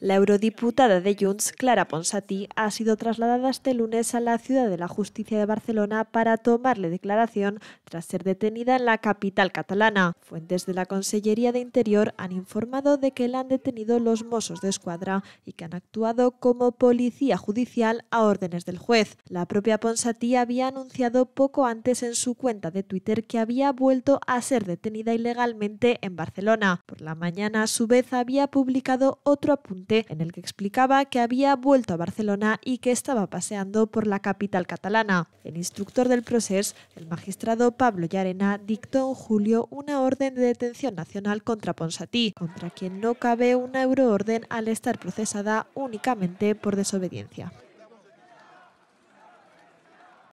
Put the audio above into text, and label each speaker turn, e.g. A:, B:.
A: La eurodiputada de Junts, Clara Ponsatí, ha sido trasladada este lunes a la Ciudad de la Justicia de Barcelona para tomarle declaración tras ser detenida en la capital catalana. Fuentes de la Consellería de Interior han informado de que la han detenido los Mossos de Escuadra y que han actuado como policía judicial a órdenes del juez. La propia Ponsatí había anunciado poco antes en su cuenta de Twitter que había vuelto a ser detenida ilegalmente en Barcelona. Por la mañana, a su vez, había publicado otro apunte en el que explicaba que había vuelto a Barcelona y que estaba paseando por la capital catalana. El instructor del proceso, el magistrado Pablo Llarena, dictó en julio una orden de detención nacional contra Ponsatí, contra quien no cabe una euroorden al estar procesada únicamente por desobediencia.